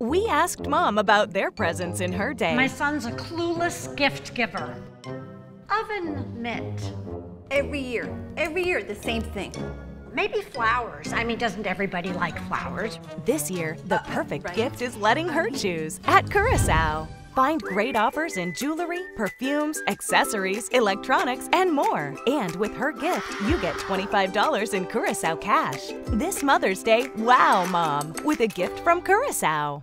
We asked Mom about their presents in her day. My son's a clueless gift giver. Oven mitt. Every year, every year, the same thing. Maybe flowers. I mean, doesn't everybody like flowers? This year, the uh, perfect right. gift is letting her choose at Curacao. Find great offers in jewelry, perfumes, accessories, electronics, and more. And with her gift, you get $25 in Curacao cash. This Mother's Day, wow, Mom, with a gift from Curacao.